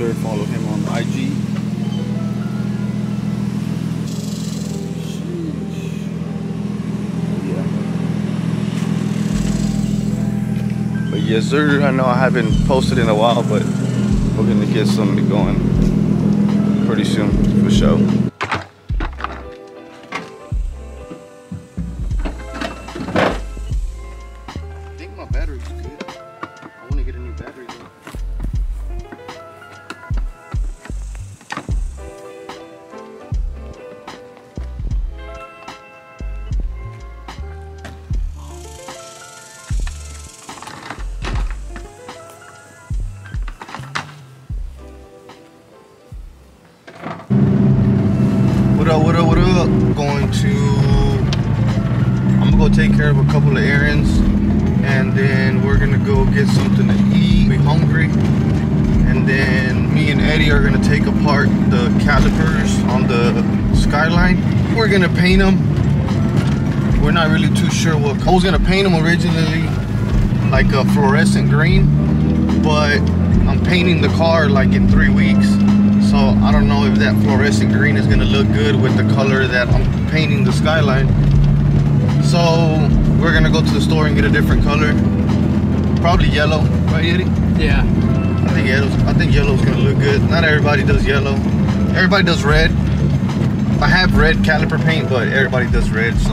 sure follow him on IG. Yeah. But yes, sir. I know I haven't posted in a while, but we're gonna get something going pretty soon for sure. Care of a couple of errands and then we're gonna go get something to eat. Be hungry. And then me and Eddie are gonna take apart the calipers on the Skyline. We're gonna paint them. We're not really too sure what. I was gonna paint them originally like a fluorescent green, but I'm painting the car like in three weeks. So I don't know if that fluorescent green is gonna look good with the color that I'm painting the Skyline. So we're gonna go to the store and get a different color. Probably yellow, right Eddie? Yeah. I think yellow's I think yellow's gonna look good. Not everybody does yellow. Everybody does red. I have red caliper paint, but everybody does red, so